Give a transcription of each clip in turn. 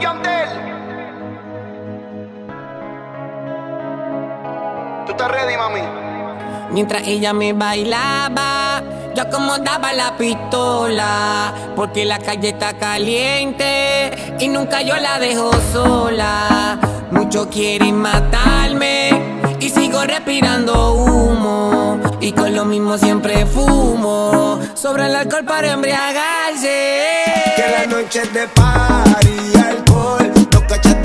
Yandel. ¿Tú estás ready, mami? Mientras ella me bailaba, yo acomodaba la pistola. Porque la calle está caliente y nunca yo la dejo sola. Muchos quieren matarme y sigo respirando humo. Y con lo mismo siempre fumo. Sobre el alcohol para embriagarse. Que la noche es de party,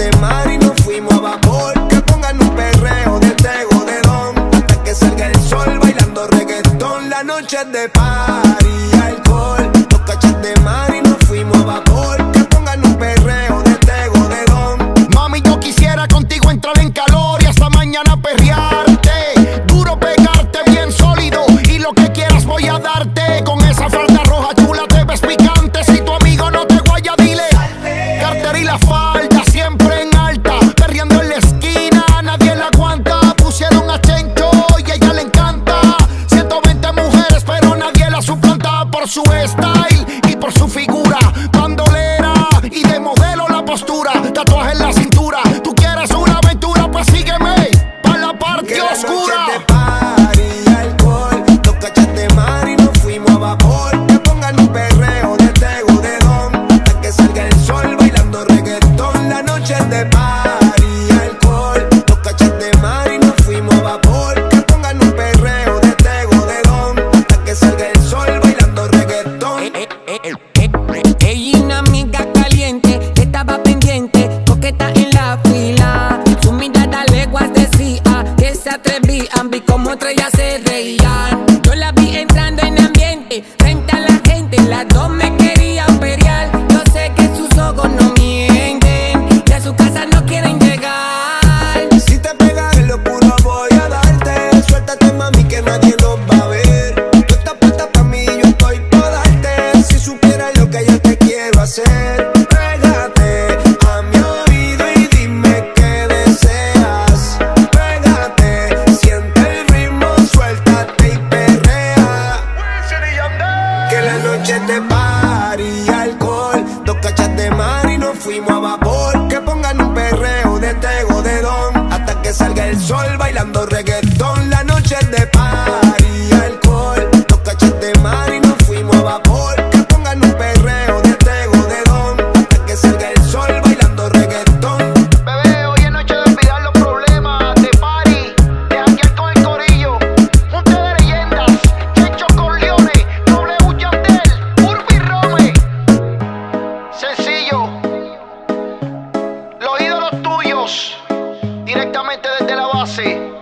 de mar y nos fuimos a vapor. Que pongan un perreo de tego de don. Hasta que salga el sol bailando reggaetón. La noche es de party, alcohol. Los cachas de mar y nos fuimos a vapor. Que pongan un perreo de tego de don. Mami, yo quisiera contigo entrar en calor por su style y por su figura. Bandolera y de modelo la postura. Tatuaje en la de alcohol, dos cachas de mar y nos fuimos a vapor. Que pongan un perreo de tego de don, hasta que salga el sol bailando reggaetón. Directamente desde la base.